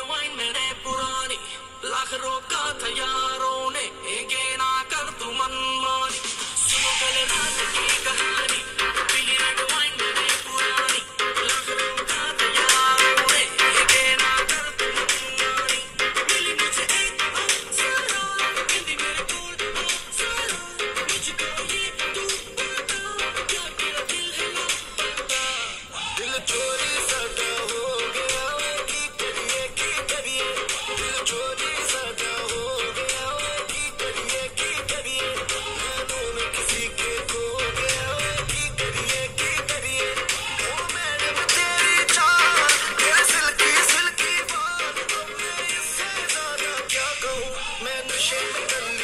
wine, me ne puroni, la roca. Shake